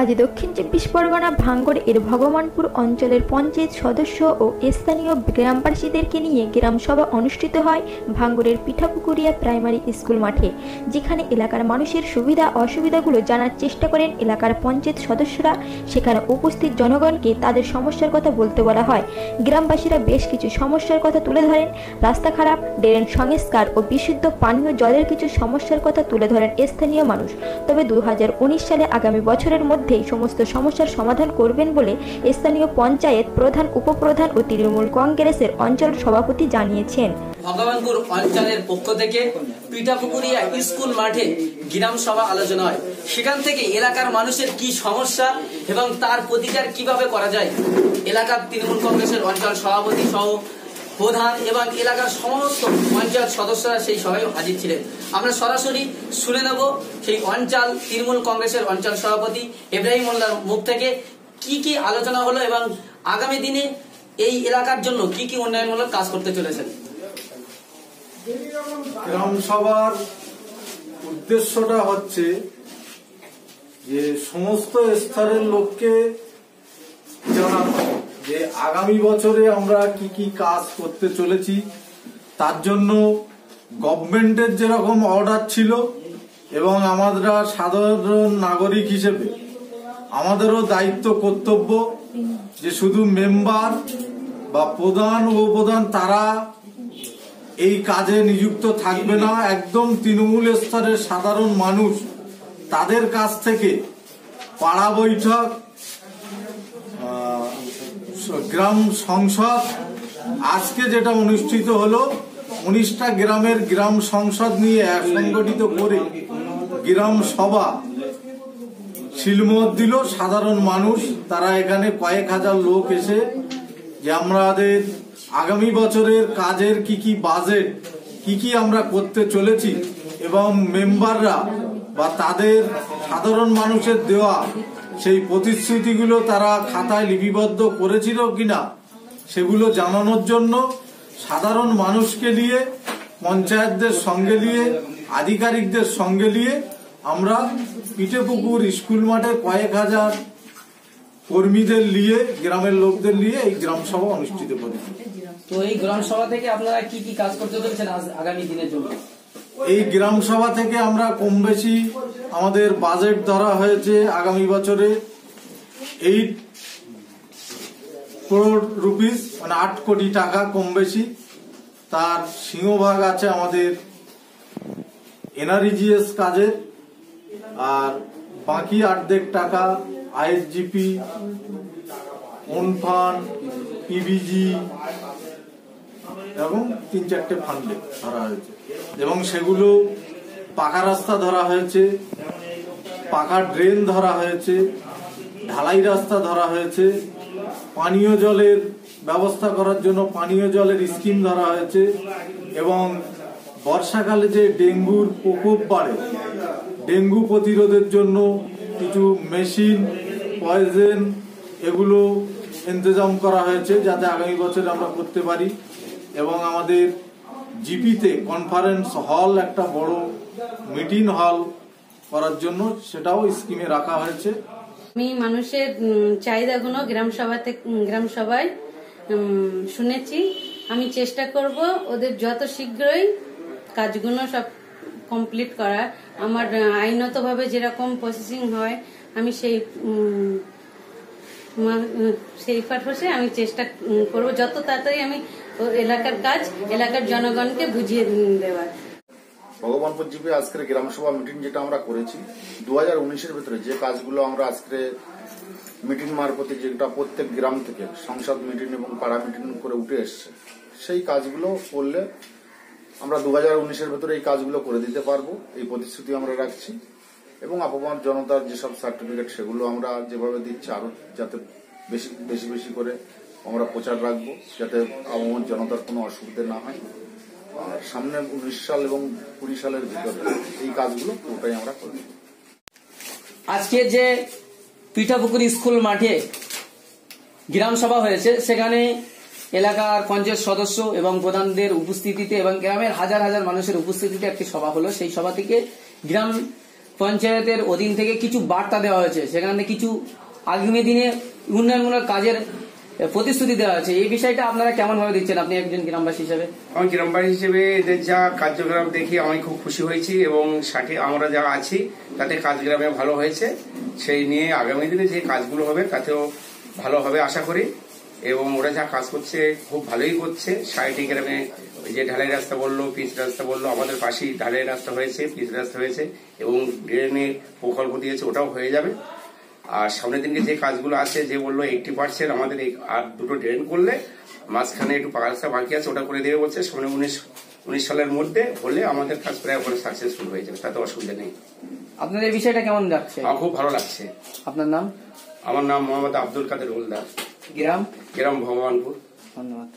আজ দক্ষিণ চব্বিশ পরগনা, ভাঙ্গর, এর ভগবানপুর অঞ্চলের পঞ্চায়েত সদস্য ও স্থানীয় গ্রামবাসীদেরকে নিয়ে গ্রামসভা অনুষ্ঠিত হয় ভাঙ্গরের পিঠাপুকুরিয়া প্রাইমারি স্কুল মাঠে, যেখানে এলাকার মানুষের সুবিধা অসুবিধাগুলো জানার চেষ্টা করেন এলাকার পঞ্চায়েত সদস্যরা। সেখানে উপস্থিত জনগণকে তাদের সমস্যার কথা বলতে বলা হয়। গ্রামবাসীরা বেশ কিছু সমস্যার কথা তুলে ধরেন। রাস্তা খারাপ, ড্রেন সংস্কার ও বিশুদ্ধ পানীয় জলের কিছু সমস্যার কথা তুলে ধরেন স্থানীয় মানুষ। তবে দু হাজার উনিশ সালে আগামী বছরের মধ্যেই সমস্ত সমস্যার সমাধান করবেন বলে স্থানীয় পঞ্চায়েত প্রধান, উপপ্রধান ও তৃণমূল কংগ্রেসের অঞ্চল সভাপতি জানিয়েছেন। ভগবানপুর অঞ্চলের পক্ষ থেকে পিঠাপুকুরিয়া স্কুল মাঠে গ্রাম সভা আলোচনা হয়। সেখান থেকে এলাকার মানুষের কি সমস্যা এবং তার প্রতিকার কীভাবে করা যায়? এলাকার তৃণমূল কংগ্রেসের অঞ্চল সভাপতি সহ প্রধান এবং এলাকার সমস্ত পঞ্চায়েত সদস্যরা সেই সভায় হাজির ছিলেন। আমরা সরাসরি শুনে নেব সেই অঞ্চল তৃণমূল কংগ্রেসের অঞ্চল সভাপতি ইব্রাহিম মোল্লার মুখ থেকে কি কি আলোচনা হলো এবং আগামী দিনে এই এলাকার জন্য কি কি উন্নয়নমূলক কাজ করতে চলেছেন। গ্রাম সভার উদ্দেশ্যটা হচ্ছে যে সমস্ত স্তরের লোককে জানানো। যে আগামী বছরে আমরা কি কি কাজ করতে চলেছি, তার জন্য গভর্নমেন্টের যেরকম অর্ডার ছিল এবং আমরা সাধারণ নাগরিক হিসেবে আমাদেরও দায়িত্ব কর্তব্য যে শুধু মেম্বার বা প্রধান ও উপপ্রধান তারা এই কাজে নিযুক্ত থাকবে না। একদম তৃণমূল স্তরের সাধারণ মানুষ তাদের কাছ থেকে পাড়া বৈঠক গ্রাম সংসদ, আজকে যেটা অনুষ্ঠিত হলো, উনিশটা গ্রামের গ্রাম সংসদ নিয়ে সংগঠিত করে গ্রাম সভা। শিলমত দিল, সাধারণ মানুষ, তারা এখানে কয়েক হাজার লোক এসে যে আমাদের আগামী বছরের কাজের কি কি বাজেট কি কি আমরা করতে চলেছি এবং মেম্বাররা বা তাদের সাধারণ মানুষের দেওয়া সেই প্রতিশ্রুতিগুলো তারা খাতায় লিপিবদ্ধ করেছিল কিনা সেগুলো জানানোর জন্য সাধারণ মানুষকে নিয়ে, পঞ্চায়েতদের সঙ্গে নিয়ে, আধিকারিকদের সঙ্গে নিয়ে আমরা পিঠেপুকুর, স্কুল মাঠে কয়েক হাজার কর্মীদের নিয়ে, গ্রামের লোকদের নিয়ে এই গ্রাম সভা অনুষ্ঠিত করেছি। তো এই গ্রাম সভা থেকে আপনারা কি কি কাজ করতে চলেছেন আগামী দিনের জন্য? এই গ্রাম সভা থেকে আমরা কম বেশি আমাদের বাজেট ধরা হয়েছে আগামী বছরে এইট করোড় রুপিস মানে আট কোটি টাকা কম বেশি। তার সিংহভাগ আছে আমাদের এনআরইজিএস কাজের আর বাকি অর্ধেক টাকা আইএসজিপি ওনফান পিবিজি এবং তিন চারটে ফান্ডে ধরা হয়েছে। এবং সেগুলো পাকা রাস্তা ধরা হয়েছে, পাকা ড্রেন ধরা হয়েছে, ঢালাই রাস্তা ধরা হয়েছে, পানীয় জলের ব্যবস্থা করার জন্য পানীয় জলের স্কিম ধরা হয়েছে এবং বর্ষাকালে যে ডেঙ্গুর প্রকোপ বাড়ে, ডেঙ্গু প্রতিরোধের জন্য কিছু মেশিন, পয়জেন এগুলো ইন্তজাম করা হয়েছে যাতে আগামী বছর আমরা করতে পারি। এবং আমাদের জিপিতে কনফারেন্স হল একটা বড় মিটিং হল করার জন্য সেটাও স্কিমে রাখা হয়েছে। আমি মানুষের চাহিদাগুলো গ্রাম সভাতে গ্রাম সভায় শুনেছি। আমি চেষ্টা করব ওদের যত শীঘ্রই কাজগুলো সব কমপ্লিট করার। আমার আইনতভাবে যেরকম প্রসেসিং হয়, আমি সেই সেই পারপাসে আমি চেষ্টা করব। যত তাড়াতাড়ি আমি এলাকার কাজ, এলাকার জনগণকে বুঝিয়ে দেওয়ার। ভগবানপুর জিপি আজকের গ্রাম সভা মিটিং যেটা আমরা করেছি দু হাজার উনিশের ভিতরে যে কাজগুলো আমরা আজকে মিটিং মারফতে যেটা প্রত্যেক গ্রাম থেকে সংসদ মিটিং এবং পাড়া মিটিং করে উঠে এসছে, সেই কাজগুলো করলে আমরা দু হাজার উনিশের ভিতরে এই কাজগুলো করে দিতে পারব, এই প্রতিশ্রুতি আমরা রাখছি এবং আপামর জনতার যেসব সার্টিফিকেট সেগুলো আমরা যেভাবে দিচ্ছি আরও যাতে বেশি বেশি বেশি করে আমরা প্রচার রাখব যাতে আপামর জনতার কোনো অসুবিধে না হয়। আর সামনে উনিশ সাল এবং কুড়ি সালের ভিতরে এই কাজগুলো পুরোটাই আমরা করব আজকে যে পিঠাপুকুর স্কুল মাঠে গ্রাম সভা হয়েছে, সেখানে এলাকার পঞ্চায়েত সদস্য এবং প্রধানদের উপস্থিতিতে এবং গ্রামের হাজার হাজার মানুষের উপস্থিতিতে একটি সভা হলো। সেই সভা থেকে গ্রাম পঞ্চায়েতের অধীন থেকে কিছু বার্তা দেওয়া হয়েছে। সেখানে কিছু আগামী দিনে উন্নয়নমূলক কাজের প্রতিশ্রুতি দেওয়া হয়েছে এই বিষয়টা আপনারা কেমন ভাবে দিচ্ছেন আপনি একজন গ্রামবাসী হিসেবে? আমি গ্রামবাসী হিসেবে এদের যা কার্যক্রম দেখি আমি খুব খুশি হয়েছি এবং সাথে আমরা যা আছি, তাতে কাজগ্রামে ভালো হয়েছে। সেই নিয়ে আগামী দিনে যে কাজগুলো হবে, তাতেও ভালো হবে আশা করি। এবং ওরা যা কাজ করছে, খুব ভালোই করছে। সাইটি গ্রামে যে ঢালাই রাস্তা বলল, পিচ রাস্তা বলল, আমাদের পাশেই ঢালাই রাস্তা হয়েছে, পিচ রাস্তা হয়েছে এবং ড্রেনের প্রকল্প দিয়েছে, ওটাও হয়ে যাবে। আর সামনের দিনকে যে কাজগুলো আছে যে বলল এইটটি পার্সেন্ট আমাদের এই আর দুটো ড্রেন করলে মাঝখানে একটু পাকা রাস্তা বাকি আছে ওটা করে দেবে বলছে। সামনে উনিশ উনিশ সালের মধ্যে হলে আমাদের কাজ প্রায় ওখানে সাকসেসফুল হয়ে যাবে তাতে অসুবিধা নেই। আপনাদের এই বিষয়টা কেমন যাচ্ছে? আমার খুব ভালো লাগছে। আপনার নাম? আমার নাম মোহাম্মদ আব্দুল কাদের ওলদার গ্রাম? গ্রাম ভগবানপুর। ধন্যবাদ।